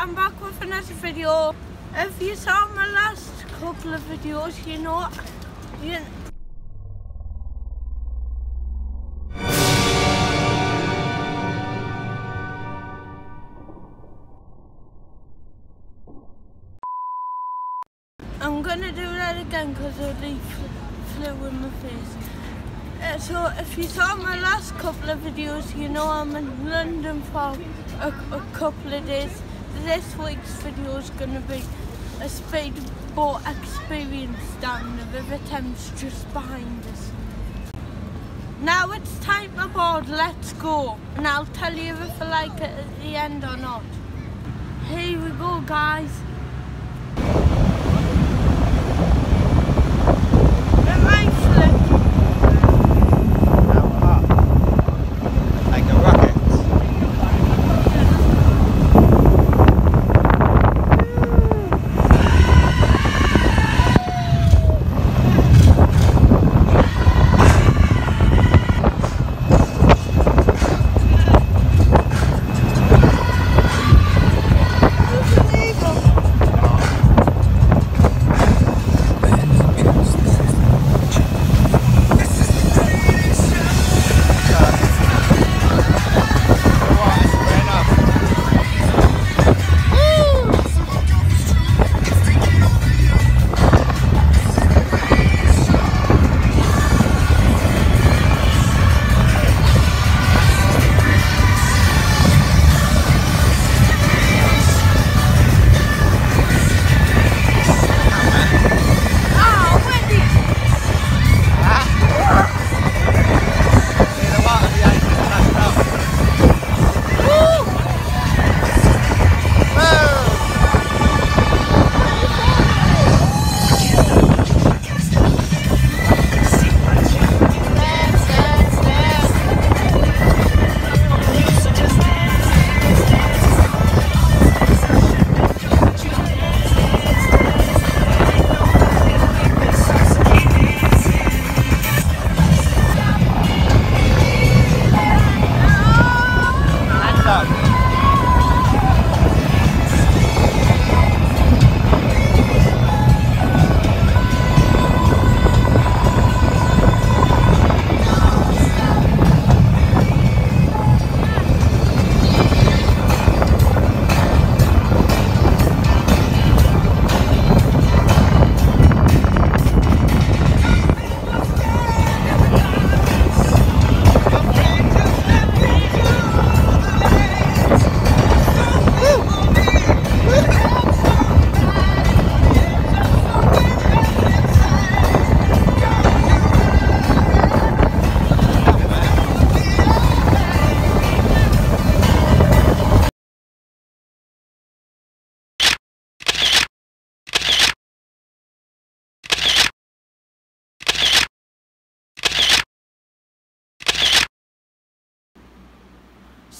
I'm back with another video. If you saw my last couple of videos, you know, you, I'm gonna do that again because the leaf flew in my face. Uh, so if you saw my last couple of videos, you know I'm in London for a, a couple of days. This week's video is gonna be a speedboat experience down the River Thames just behind us. Now it's time to board, let's go. And I'll tell you if I like it at the end or not. Here we go guys.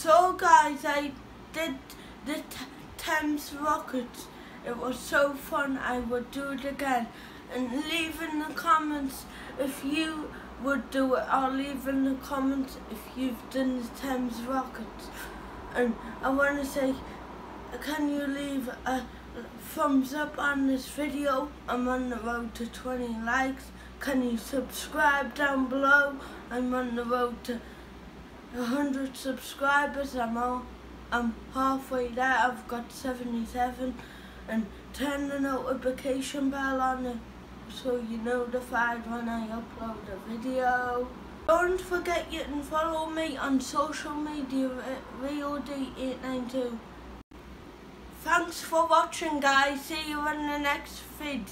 So guys, I did the Th- Thames Rockets. It was so fun, I would do it again. And leave in the comments if you would do it, or leave in the comments if you've done the Thames Rockets. And I want to say, can you leave a thumbs up on this video? I'm on the road to 20 likes. Can you subscribe down below? I'm on the road to 100 subscribers. I'm all, I'm halfway there. I've got 77, and turn the notification bell on so you're notified when I upload a video. Don't forget you can follow me on social media at RioD892. Thanks for watching guys. See you in the next vid.